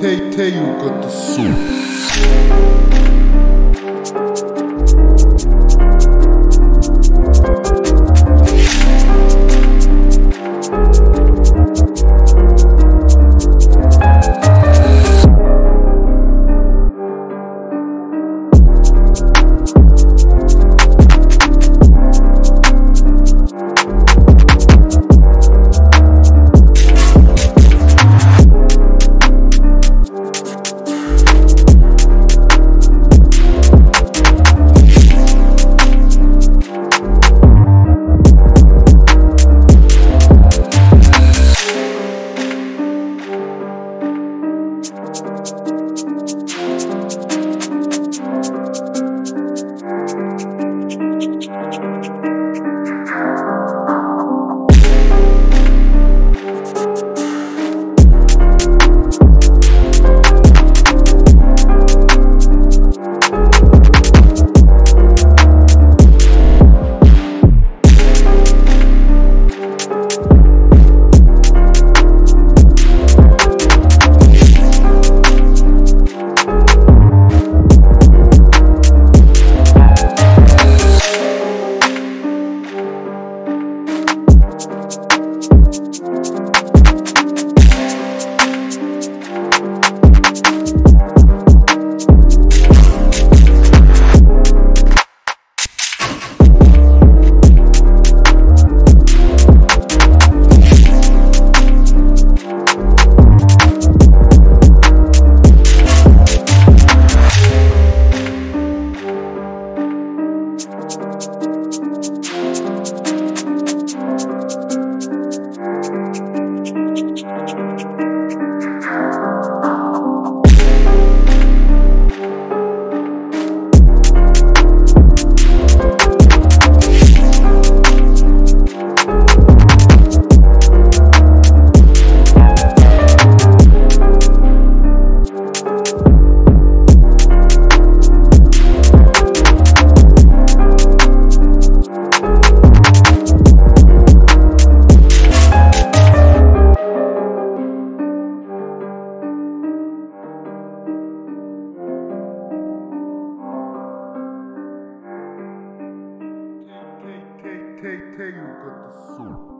Tay Tay you got the soul. KK, you got the soup.